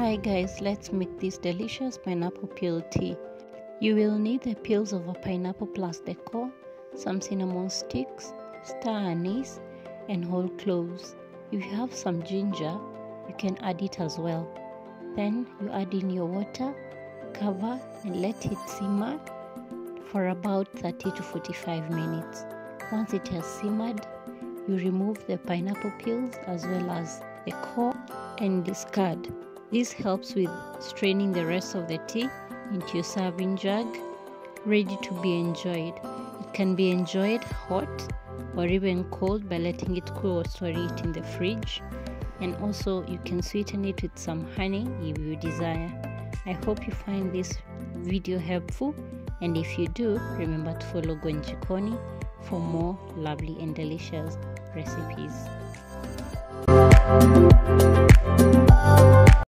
Hi guys, let's make this delicious pineapple peel tea. You will need the peels of a pineapple plus the core, some cinnamon sticks, star anise, and whole cloves. If you have some ginger, you can add it as well. Then you add in your water, cover and let it simmer for about 30 to 45 minutes. Once it has simmered, you remove the pineapple peels as well as the core and discard. This helps with straining the rest of the tea into your serving jug, ready to be enjoyed. It can be enjoyed hot or even cold by letting it cool or store it in the fridge. And also, you can sweeten it with some honey if you desire. I hope you find this video helpful, and if you do, remember to follow Gwen Jikoni for more lovely and delicious recipes.